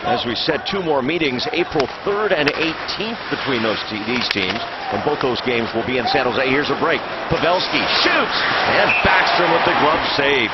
As we said, two more meetings, April 3rd and 18th between those te these teams. And both those games will be in San Jose. Here's a break. Pavelski shoots, and Backstrom with the glove save.